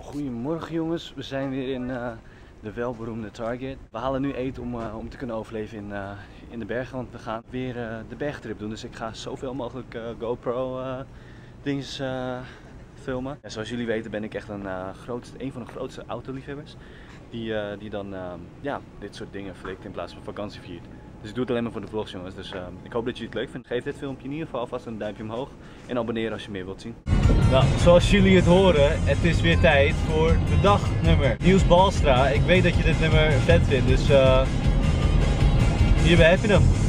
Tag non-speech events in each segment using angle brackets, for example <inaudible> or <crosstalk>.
Nou, goedemorgen jongens. We zijn weer in uh, de welberoemde Target. We halen nu eten om, uh, om te kunnen overleven in, uh, in de bergen, want we gaan weer de bergtrip doen. Dus ik ga zoveel mogelijk GoPro dinges filmen. Ja, zoals jullie weten ben ik echt een, groot, een van de grootste autoliefhebbers. Die, die dan ja, dit soort dingen flikt in plaats van vakantie viert. Dus ik doe het alleen maar voor de vlogs jongens. Dus ik hoop dat jullie het leuk vinden. Geef dit filmpje in ieder geval alvast een duimpje omhoog. En abonneer als je meer wilt zien. Nou, zoals jullie het horen, het is weer tijd voor de dagnummer. Niels Balstra, ik weet dat je dit nummer vet vindt, dus uh, hierbij heb je hem.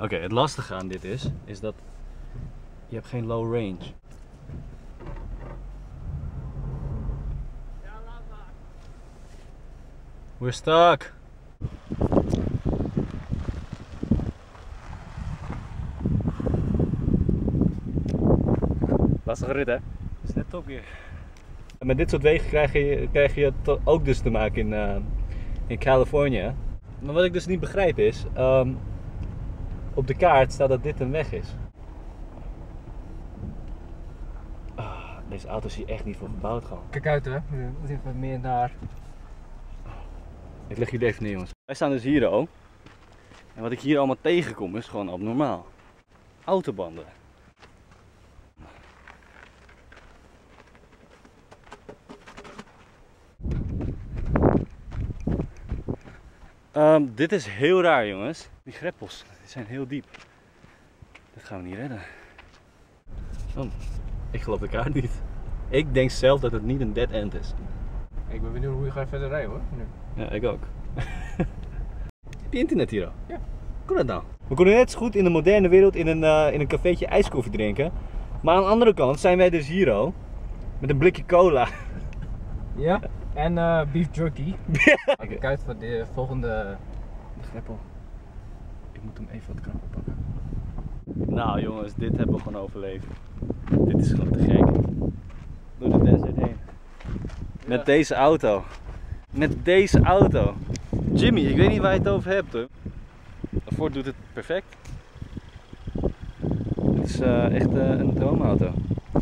Oké, het lastige aan dit is, is dat je hebt geen low range. We're stuck. Lastige rit hè? Dat is net top. En met dit soort wegen krijg je, krijg je het ook dus te maken in, uh, in Californië. Maar wat ik dus niet begrijp is, um, op de kaart staat dat dit een weg is. Ah, deze auto is hier echt niet voor gebouwd gewoon. Kijk uit hè, we even meer naar... Ik leg jullie even neer jongens. Wij staan dus hier al. En wat ik hier allemaal tegenkom is gewoon abnormaal. Autobanden. Um, dit is heel raar jongens. Die greppels. Die zijn heel diep. Dat gaan we niet redden. Oh, ik geloof de kaart niet. Ik denk zelf dat het niet een dead end is. Ik ben benieuwd hoe je gaat verder rijden hoor. Ja, ik ook. <laughs> Heb je internet hier al? Ja. Hoe dat nou? We kunnen net zo goed in de moderne wereld in een, uh, in een cafeetje ijskoffie drinken. Maar aan de andere kant zijn wij dus hier al. Met een blikje cola. Ja, en uh, beef jerky. <laughs> Kijk uit voor de volgende greppel moet hem even wat knapper pakken. Nou jongens, dit hebben we gewoon overleefd. Dit is gewoon te gek. Door de desert heen. Met deze auto. Met deze auto. Jimmy, ik weet niet waar je het over hebt hoor. Ford doet het perfect. Het is uh, echt uh, een droomauto.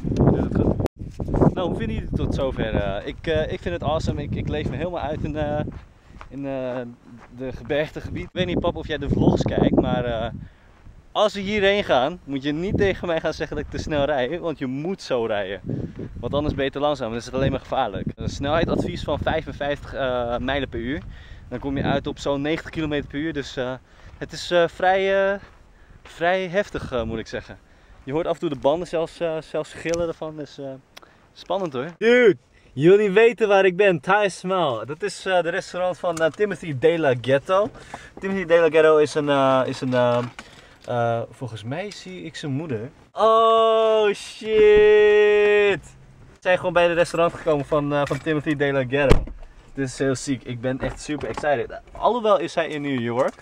Doet het goed. Nou, hoe vinden jullie het tot zover? Uh, ik, ik vind het awesome. Ik, ik leef me helemaal uit in, in uh, de gebergtegebied. Ik weet niet pap of jij de vlogs kijkt, maar uh, als we hierheen gaan, moet je niet tegen mij gaan zeggen dat ik te snel rijd, want je moet zo rijden. Want anders ben je te langzaam, dan is het alleen maar gevaarlijk. Een snelheidsadvies van 55 uh, mijlen per uur. Dan kom je uit op zo'n 90 km per uur, dus het is vrij, vrij heftig moet ik zeggen. Je hoort af en toe de banden zelfs, zelfs gillen ervan, dus spannend hoor. Dude! Jullie weten waar ik ben, Thai Smell. Dat is uh, de restaurant van uh, Timothy De La Ghetto. Timothy De La Ghetto is een, uh, is een volgens mij zie ik zijn moeder. Oh shit! We zijn gewoon bij het restaurant gekomen van, van Timothy De La Ghetto. Dit is heel ziek, ik ben echt super excited. Alhoewel is hij in New York,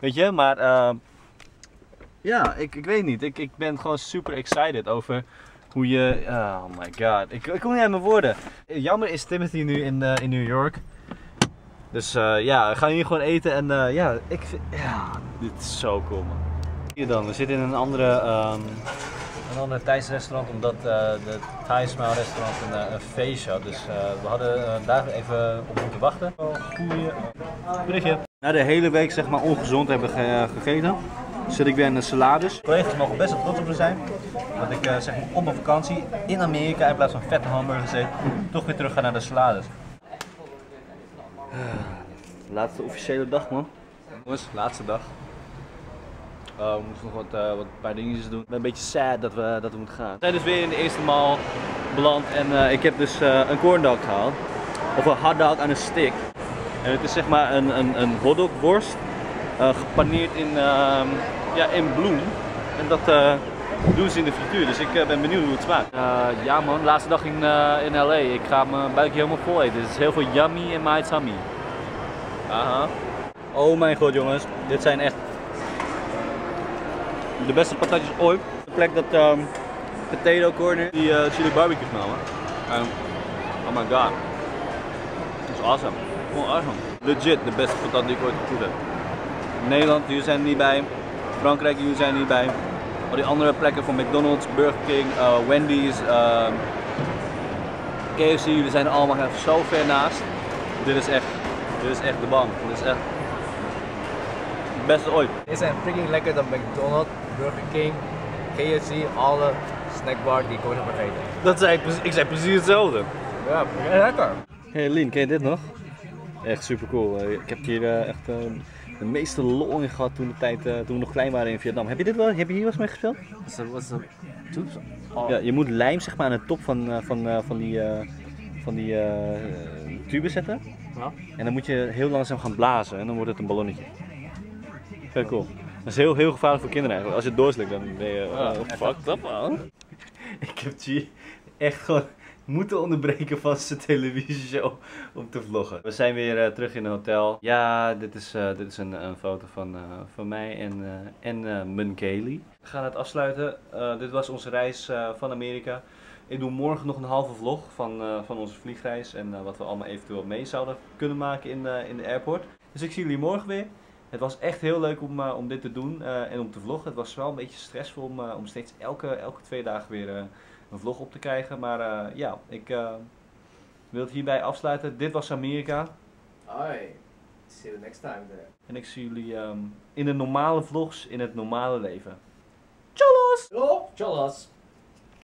weet je, maar ja, ik, ik weet niet. Ik, ik ben gewoon super excited over Hoe je. Oh my god. Ik, ik kom niet uit mijn woorden. Jammer is Timothy nu in, eh, in New York. Dus eh, ja, we gaan hier gewoon eten en eh, ja, ik vind. Ja, dit is zo cool man. Hier dan, we zitten in een andere. ehm een ander Thaise restaurant, omdat de Thai Smile restaurant een, een had. Dus we hadden daar even op moeten wachten. Goeie berichtje. Na de hele week zeg maar ongezond hebben ge- gegeten, zit ik weer in de salades. Collega's mogen best wel trots op me zijn. Dat ik eh, zeg maar op mijn vakantie in Amerika in plaats van vette hamburgers eet, toch weer terug ga naar de salades. Laatste officiële dag man. Jongens, laatste dag. Oh, we moeten nog wat, eh, wat paar dingetjes doen. Ik ben een beetje sad dat we, dat we moeten gaan. We zijn dus weer in de eerste maal beland en eh, ik heb dus eh, een corn dog gehaald. Of een hotdog aan een stick. En het is zeg maar een, een, een hotdogworst eh gepaneerd in, ehm, ja, in bloem. En dat eh, doen ze in de frituur, dus ik eh, ben benieuwd hoe het smaakt. Eh, ja man, laatste dag in, eh, in LA. Ik ga mijn buikje helemaal vol eten. Het is heel veel yummy in my tummy. Aha. Oh mijn god jongens, dit zijn echt de beste patatjes ooit. De plek dat ehm potato corner die chili barbecue namen. En oh my god. Dat is awesome. Gewoon awesome. Legit de beste patat die ik ooit geproefd heb. Nederland, hier zijn er niet bij. Frankrijk, hier zijn er niet bij. Al die andere plekken van McDonald's, Burger King, eh, Wendy's, ehm, KFC, we zijn er allemaal echt zo ver naast. Dit is echt, dit is echt de bang. Dit is echt het beste ooit. Deze zijn freaking lekker dan McDonald's, Burger King, KFC, alle snackbar die ik ooit heb gegeten. Dat zei ik, precies- ik zei precies hetzelfde. Ja, lekker. Hey Lien, ken je dit nog? Echt super cool. Ik heb hier eh, echt eh, de meeste lol in gehad toen, de tijd, eh, toen we nog klein waren in Vietnam. Heb je, dit wel, heb je hier wel eens mee gespeeld? Wat dat? Tubes? Oh. Ja, je moet lijm zeg maar, aan de top van, eh, van, eh, van die, van die tube zetten. Ja. En dan moet je heel langzaam gaan blazen en dan wordt het een ballonnetje. Heel cool. Dat is heel, heel gevaarlijk voor kinderen eigenlijk. Als je het doorslikt dan ben je echt. fucked up man. Ik heb G echt gewoon moeten onderbreken van zijn televisieshow om te vloggen. We zijn weer eh, terug in een hotel. Ja, dit is, eh, dit is een, een foto van, eh, van mij en, en Mun Kaylee. We gaan het afsluiten. Dit was onze reis van Amerika. Ik doe morgen nog een halve vlog van, van onze vliegreis en wat we allemaal eventueel mee zouden kunnen maken in, in de airport. Dus ik zie jullie morgen weer. Het was echt heel leuk om, om dit te doen en om te vloggen. Het was wel een beetje stressvol om, om steeds elke, elke twee dagen weer een vlog op te krijgen. Maar eh, ja, ik eh, wil het hierbij afsluiten. Dit was Amerika. Hoi. See you next time there. En ik zie jullie ehm, in de normale vlogs in het normale leven. Tjallos! Oh, tjallas.